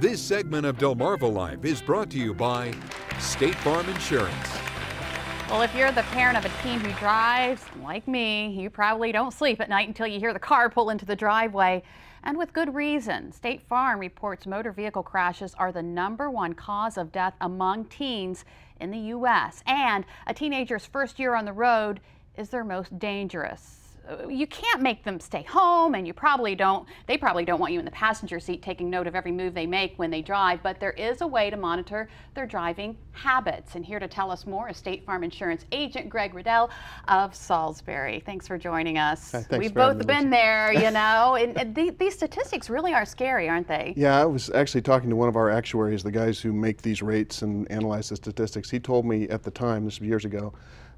This segment of Delmarva Life is brought to you by State Farm Insurance. Well, if you're the parent of a teen who drives, like me, you probably don't sleep at night until you hear the car pull into the driveway. And with good reason. State Farm reports motor vehicle crashes are the number one cause of death among teens in the U.S. And a teenager's first year on the road is their most dangerous Uh, you can't make them stay home and you probably don't they probably don't want you in the passenger seat taking note of every move they make when they drive but there is a way to monitor their driving habits. And here to tell us more is state farm insurance agent greg riddell of salisbury. Thanks for joining us. Hi, we've both been there you know and, and the, these statistics really are scary aren't they? Yeah i was actually talking to one of our actuaries the guys who make these rates and analyze the statistics. He told me at the time this was years ago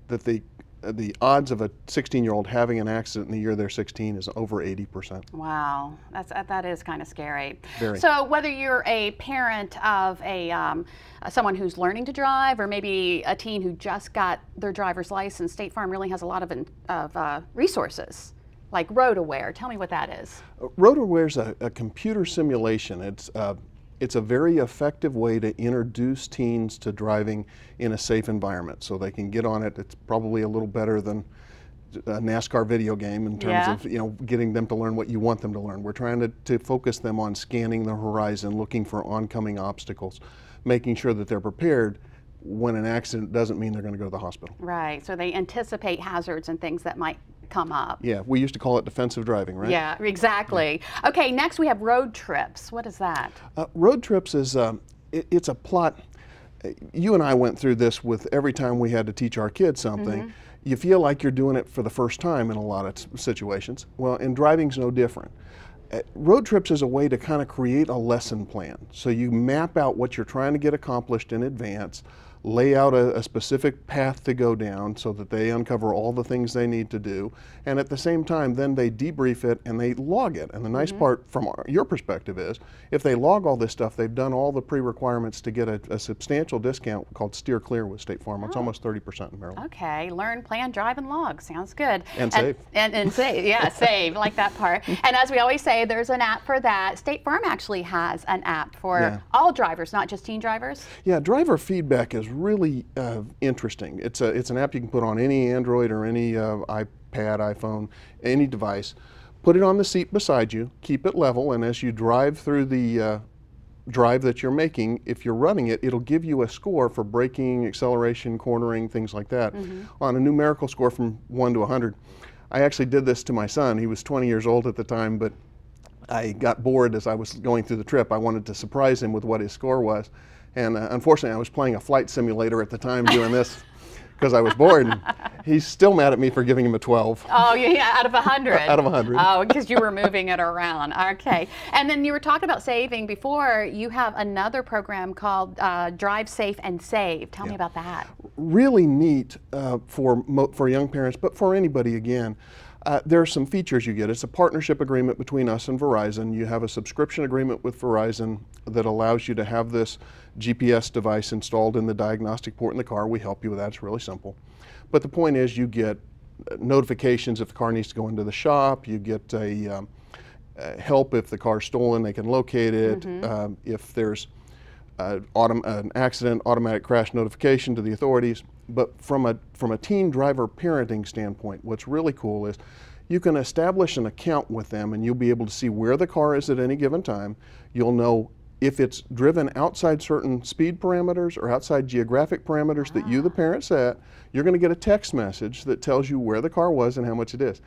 that the the odds of a 16 year old having an accident in the year they're 16 is over 80%. Wow, that's that is kind of scary. Very. So whether you're a parent of a um, someone who's learning to drive, or maybe a teen who just got their driver's license, State Farm really has a lot of of uh, resources. Like RoadAware, tell me what that is. Uh, RoadAware is a, a computer simulation. It's uh, it's a very effective way to introduce teens to driving in a safe environment so they can get on it. It's probably a little better than a NASCAR video game in terms yeah. of you know getting them to learn what you want them to learn. We're trying to, to focus them on scanning the horizon, looking for oncoming obstacles, making sure that they're prepared when an accident doesn't mean they're going to go to the hospital. Right, so they anticipate hazards and things that might come up. Yeah, we used to call it defensive driving, right? Yeah, exactly. Yeah. Okay, next we have road trips. What is that? Uh, road trips is um, it, it's a plot. You and I went through this with every time we had to teach our kids something. Mm -hmm. You feel like you're doing it for the first time in a lot of situations. Well, and driving's no different. Uh, road trips is a way to kind of create a lesson plan. So you map out what you're trying to get accomplished in advance lay out a, a, specific path to go down so that they uncover all the things they need to do. And at the same time, then they debrief it and they log it. And the nice mm -hmm. part from our, your perspective is if they log all this stuff, they've done all the pre-requirements to get a, a, substantial discount called Steer Clear with State Farm. Oh. It's almost 30% in Maryland. Okay, learn, plan, drive, and log. Sounds good. And, and save. And, and save, yeah, save, like that part. And as we always say, there's an app for that. State Farm actually has an app for yeah. all drivers, not just teen drivers. Yeah, driver feedback is really uh, interesting. It's a it's an app you can put on any Android or any uh, iPad, iPhone, any device. Put it on the seat beside you. Keep it level, and as you drive through the uh, drive that you're making, if you're running it, it'll give you a score for braking, acceleration, cornering, things like that, mm -hmm. on a numerical score from one to 100. I actually did this to my son. He was 20 years old at the time, but I got bored as I was going through the trip. I wanted to surprise him with what his score was. And uh, unfortunately, I was playing a flight simulator at the time doing this because I was bored. He's still mad at me for giving him a 12. Oh, yeah, out of 100. out of 100. Oh, because you were moving it around. Okay. And then you were talking about saving before. You have another program called uh, Drive Safe and Save. Tell yeah. me about that. Really neat uh, for, for young parents, but for anybody again. Uh, there are some features you get. It's a partnership agreement between us and Verizon. You have a subscription agreement with Verizon that allows you to have this GPS device installed in the diagnostic port in the car. We help you with that. It's really simple. But the point is you get notifications if the car needs to go into the shop. You get a um, uh, help if the car's stolen. They can locate it. Mm -hmm. um, if there's uh, an accident, automatic crash notification to the authorities. But from a, from a teen driver parenting standpoint, what's really cool is you can establish an account with them and you'll be able to see where the car is at any given time. You'll know if it's driven outside certain speed parameters or outside geographic parameters ah. that you, the ah. parent, set, you're going to get a text message that tells you where the car was and how much it is.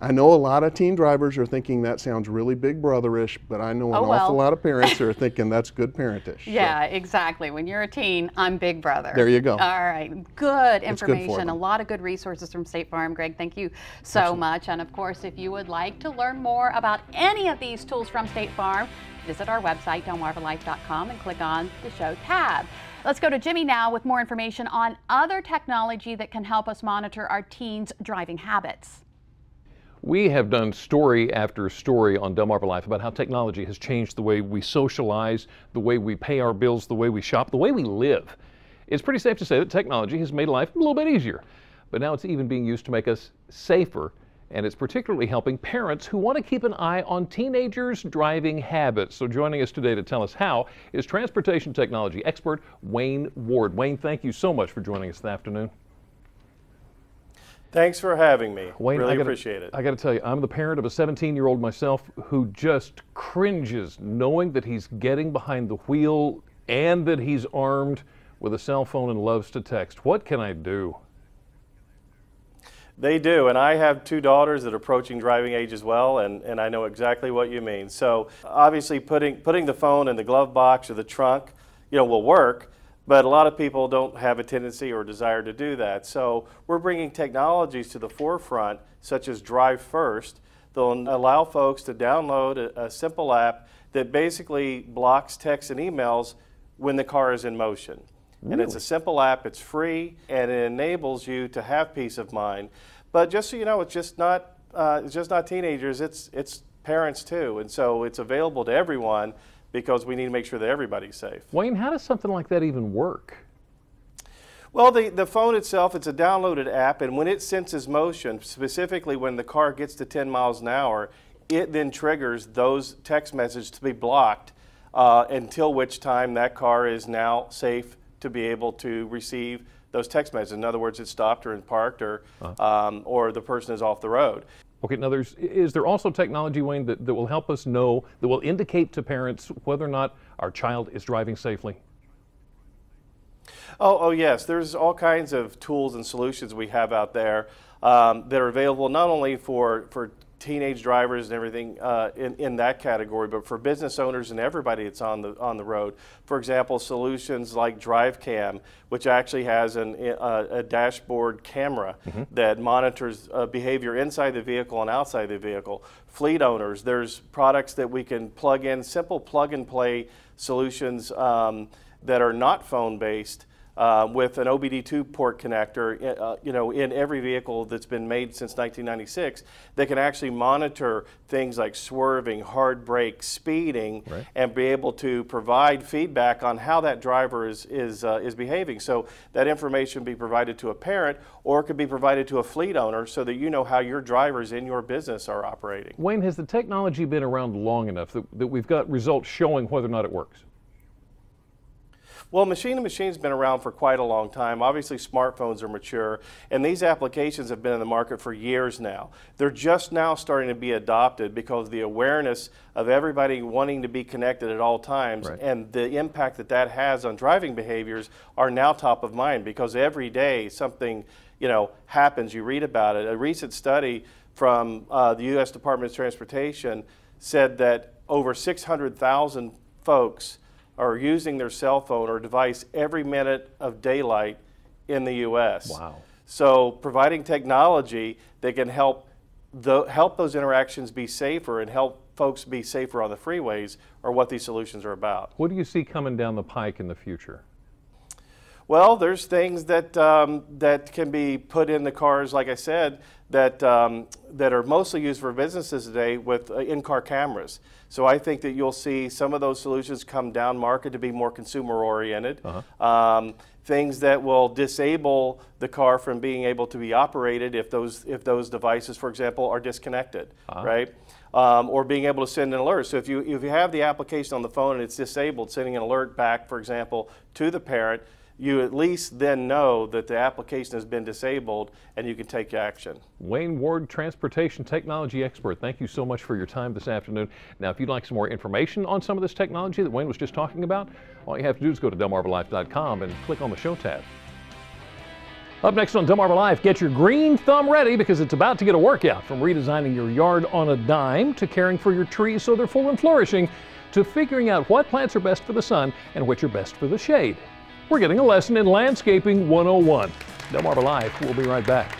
I know a lot of teen drivers are thinking that sounds really big brotherish, but I know an oh, well. awful lot of parents are thinking that's good parentish. Yeah, so. exactly. When you're a teen, I'm big brother. There you go. All right. Good information. Good a lot of good resources from State Farm. Greg, thank you so Absolutely. much. And of course, if you would like to learn more about any of these tools from State Farm, visit our website, delmarvalife.com, and click on the show tab. Let's go to Jimmy now with more information on other technology that can help us monitor our teens' driving habits. We have done story after story on Delmarva Life about how technology has changed the way we socialize, the way we pay our bills, the way we shop, the way we live. It's pretty safe to say that technology has made life a little bit easier, but now it's even being used to make us safer and it's particularly helping parents who want to keep an eye on teenagers' driving habits. So joining us today to tell us how is transportation technology expert Wayne Ward. Wayne, thank you so much for joining us this afternoon. Thanks for having me. Wayne, really I gotta, appreciate it. I got to tell you, I'm the parent of a 17 year old myself who just cringes knowing that he's getting behind the wheel and that he's armed with a cell phone and loves to text. What can I do? They do, and I have two daughters that are approaching driving age as well, and, and I know exactly what you mean. So obviously, putting putting the phone in the glove box or the trunk, you know, will work. But a lot of people don't have a tendency or desire to do that. So we're bringing technologies to the forefront, such as Drive First. They'll allow folks to download a, a simple app that basically blocks texts and emails when the car is in motion. Really? And it's a simple app, it's free, and it enables you to have peace of mind. But just so you know, it's just not uh, it's just not teenagers, it's it's parents too. And so it's available to everyone because we need to make sure that everybody's safe. Wayne, how does something like that even work? Well, the, the phone itself, it's a downloaded app, and when it senses motion, specifically when the car gets to 10 miles an hour, it then triggers those text messages to be blocked uh, until which time that car is now safe to be able to receive those text messages. In other words, it's stopped or parked or, uh -huh. um, or the person is off the road. Okay, now there's, is there also technology, Wayne, that, that will help us know, that will indicate to parents whether or not our child is driving safely? Oh, oh yes, there's all kinds of tools and solutions we have out there um, that are available not only for, for teenage drivers and everything uh, in, in that category, but for business owners and everybody that's on the, on the road. For example, solutions like DriveCam, which actually has an, a, uh, a dashboard camera mm -hmm. that monitors uh, behavior inside the vehicle and outside the vehicle. Fleet owners, there's products that we can plug in, simple plug and play solutions um, that are not phone based uh, with an OBD2 port connector, uh, you know, in every vehicle that's been made since 1996, that can actually monitor things like swerving, hard brake, speeding, right. and be able to provide feedback on how that driver is is uh, is behaving. So that information be provided to a parent, or it could be provided to a fleet owner, so that you know how your drivers in your business are operating. Wayne, has the technology been around long enough that, that we've got results showing whether or not it works? Well, machine to machine's been around for quite a long time. Obviously, smartphones are mature, and these applications have been in the market for years now. They're just now starting to be adopted because the awareness of everybody wanting to be connected at all times right. and the impact that that has on driving behaviors are now top of mind because every day something you know happens. You read about it. A recent study from uh, the U.S. Department of Transportation said that over 600,000 folks are using their cell phone or device every minute of daylight in the U.S. Wow. So providing technology that can help the, help those interactions be safer and help folks be safer on the freeways are what these solutions are about. What do you see coming down the pike in the future? Well, there's things that um, that can be put in the cars, like I said, that um, that are mostly used for businesses today with uh, in-car cameras. So I think that you'll see some of those solutions come down market to be more consumer-oriented. Uh -huh. um, things that will disable the car from being able to be operated if those if those devices, for example, are disconnected, uh -huh. right? Um, or being able to send an alert. So if you if you have the application on the phone and it's disabled, sending an alert back, for example, to the parent you at least then know that the application has been disabled and you can take action. Wayne Ward, transportation technology expert, thank you so much for your time this afternoon. Now, if you'd like some more information on some of this technology that Wayne was just talking about, all you have to do is go to DelmarvaLife.com and click on the show tab. Up next on Delmarva Life, get your green thumb ready because it's about to get a workout from redesigning your yard on a dime to caring for your trees so they're full and flourishing to figuring out what plants are best for the sun and which are best for the shade. We're getting a lesson in Landscaping 101. Delmarva Life, we'll be right back.